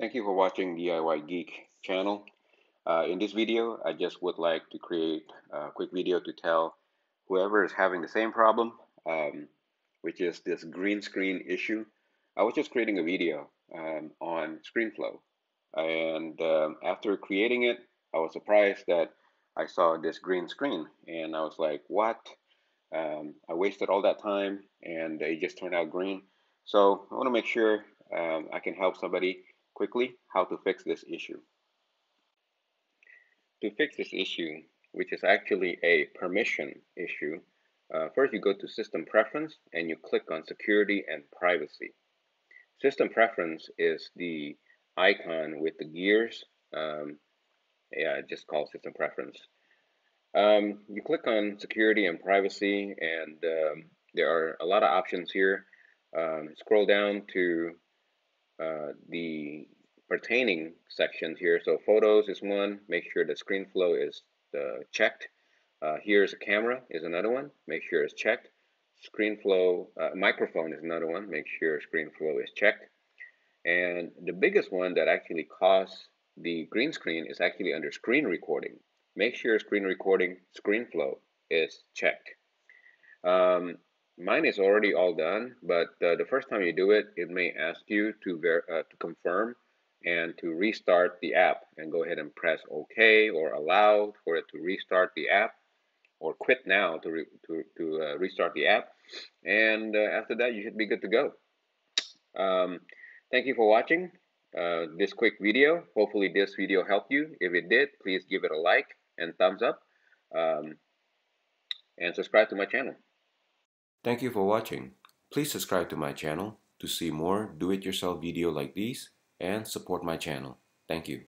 Thank you for watching DIY Geek channel. Uh, in this video, I just would like to create a quick video to tell whoever is having the same problem, um, which is this green screen issue. I was just creating a video um, on ScreenFlow. And um, after creating it, I was surprised that I saw this green screen. And I was like, what? Um, I wasted all that time and it just turned out green. So I want to make sure um, I can help somebody quickly how to fix this issue. To fix this issue, which is actually a permission issue, uh, first you go to System Preference and you click on Security and Privacy. System Preference is the icon with the gears. Um, yeah, just call System Preference. Um, you click on Security and Privacy, and um, there are a lot of options here. Um, scroll down to uh, the pertaining sections here. So photos is one, make sure the ScreenFlow is uh, checked. Uh, here's a camera is another one, make sure it's checked. ScreenFlow, uh, microphone is another one, make sure ScreenFlow is checked. And the biggest one that actually caused the green screen is actually under screen recording. Make sure screen recording, ScreenFlow is checked. Um, Mine is already all done, but uh, the first time you do it, it may ask you to, uh, to confirm and to restart the app and go ahead and press OK or allow for it to restart the app or quit now to, re to, to uh, restart the app. And uh, after that, you should be good to go. Um, thank you for watching uh, this quick video. Hopefully this video helped you. If it did, please give it a like and thumbs up um, and subscribe to my channel. Thank you for watching. Please subscribe to my channel to see more do-it-yourself video like these and support my channel. Thank you.